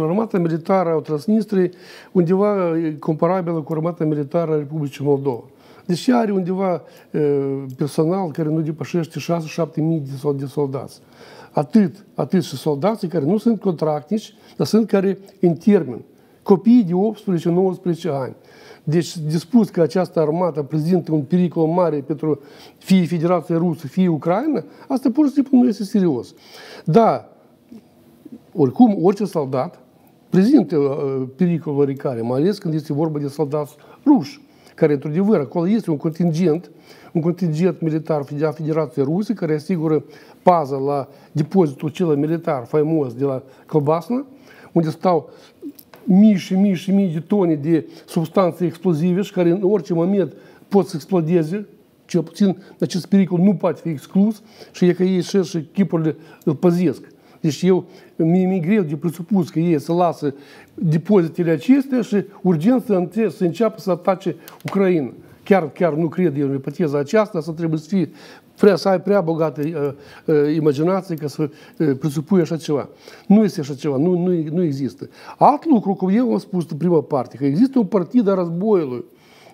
Armata militară a Transnistriei undeva comparabilă cu armata militară a Republicii Moldova. Deci are undeva personal care nu depășește 6-7 mii de soldați. Atât, atât și soldații care nu sunt contractici, dar sunt care în termen. Copii de 18-19 ani. Deci, dispus că această armată prezintă un pericol mare pentru fie Federația Rusă, fie Ucraina, asta pur și simplu nu este serios. Da, oricum, orice soldat prezintă uh, pericol oricare, mai ales când este vorba de soldați ruși, care, într-adevăr, acolo este un contingent, un contingent militar de Federației Ruse, care asigură pază la depozitul acela militar faimos de la Călbasna, unde stau mii și mii și mii de tone de substanțe explozive și care în orice moment pot să explodeze, cel puțin acest pericol nu poate fi exclus și e că ei și, și chipurile îl păzesc. Deci eu, mi e greu de presupus că ei să lasă depozitele acestea și urgent să, să înceapă să atace Ucraina. Chiar, chiar nu cred eu în ipoteza aceasta, să trebuie să fie prea, să ai prea bogată uh, uh, imaginație ca să uh, presupui așa ceva. Nu este așa ceva, nu, nu, nu există. Alt lucru, cum eu am spus în prima parte, că există o partidă a războiului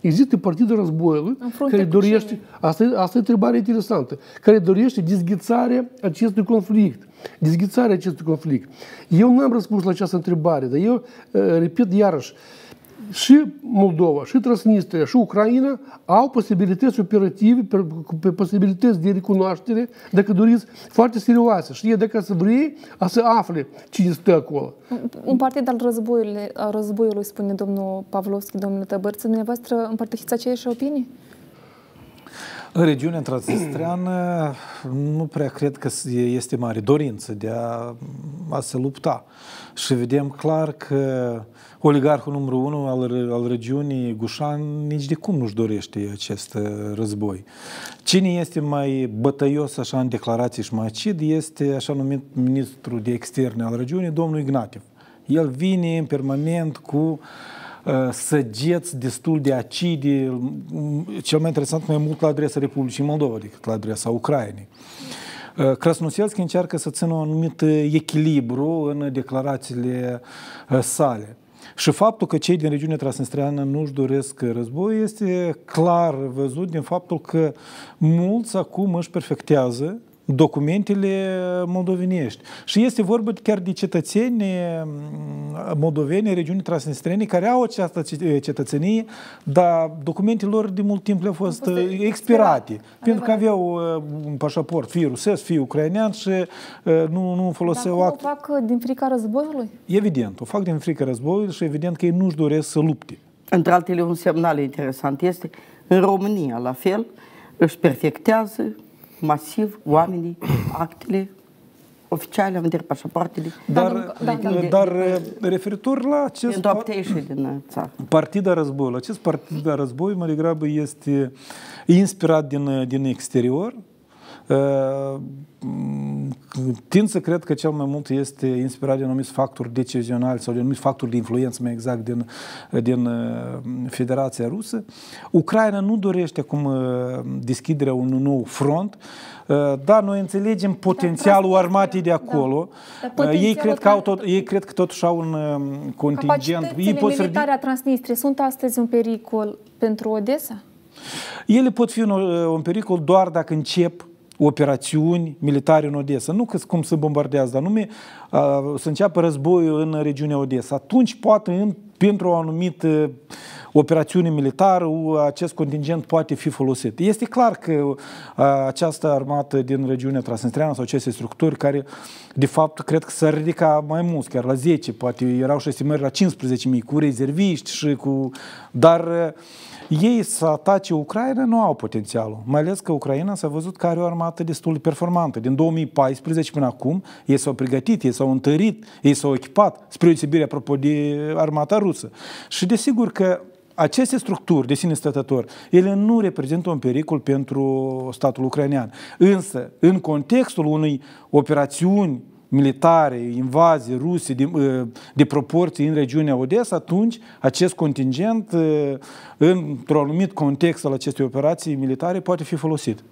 Există partidul războiului care dorește, asta, asta e întrebare interesantă, care dorește dezghețarea acestui conflict. Dezghețarea acestui conflict. Eu nu am răspuns la această întrebare, dar eu repet iarăși, și Moldova, și Transnistria, și Ucraina au posibilități operative, posibilități de recunoaștere, dacă doriți, foarte serioase. Și dacă să vrei, a să afle cine stă acolo. Un partid al războiului, al războiului spune domnul Pavlovski, domnul Tăbărță, dumneavoastră împărtășiți aceeași opinii? În regiunea transnistreană nu prea cred că este mare dorință de a, a se lupta. Și vedem clar că oligarhul numărul unu al, al regiunii Gușan nici de cum nu-și dorește acest uh, război. Cine este mai bătăios așa în declarații și mai acid este așa numit ministrul de externe al regiunii, domnul Ignatiev. El vine în permanent cu uh, săgeți destul de acide, cel mai interesant mai mult la adresa Republicii Moldova decât la adresa Ucrainei. Uh, Krasnoselski încearcă să țină un anumit echilibru în declarațiile sale. Și faptul că cei din regiunea transnistreană nu-și doresc război este clar văzut din faptul că mulți acum își perfectează documentele moldovenești. Și este vorba chiar de cetățeni mm, moldoveni, regiunii transnistrene, care au această cetățenie, dar documentele lor de mult timp le-au fost uh, expirate. Pentru că aveau uh, un pașaport fie rusesc, fie ucrainean și uh, nu, nu foloseau act. o fac din frica războiului? Evident, o fac din frica războiului și evident că ei nu-și doresc să lupte. Între altele, un semnal interesant este în România, la fel, își perfectează masiv oamenii, actele oficiale, am vedere pașapoartele. Dar, da, da, da. dar referitor la acest din țară. partid a războiului, acest partid a războiului mai degrabă este inspirat din, din exterior, tind să cred că cel mai mult este inspirat de anumiți factori decizionali sau de anumiți factori de influență, mai exact, din, din uh, Federația Rusă. Ucraina nu dorește acum uh, deschiderea unui nou front, uh, dar noi înțelegem potențialul armatei de acolo. Da. Ei, cred că au tot, ei cred că totuși au un contingent. Ei pot militare a Transnistriei sunt astăzi un pericol pentru Odessa? Ele pot fi un, un pericol doar dacă încep operațiuni militare în Odessa. Nu că cum se bombardează, dar nume să înceapă războiul în regiunea Odessa. Atunci poate în, pentru o anumită operațiune militară acest contingent poate fi folosit. Este clar că această armată din regiunea Transnistreană sau aceste structuri care de fapt cred că s-ar ridica mai mult, chiar la 10, poate erau și estimări la 15.000 cu rezerviști și cu... Dar uh, ei să atace Ucraina nu au potențialul. Mai ales că Ucraina s-a văzut că are o armată destul de performantă. Din 2014 până acum, ei s-au pregătit, ei s-au întărit, ei s-au echipat, spre deosebire apropo de armata rusă. Și desigur că aceste structuri de sine stătător, ele nu reprezintă un pericol pentru statul ucrainean. Însă, în contextul unei operațiuni militare, invazii ruse de, de proporții în regiunea Odessa, atunci acest contingent, într-un anumit context al acestei operații militare, poate fi folosit.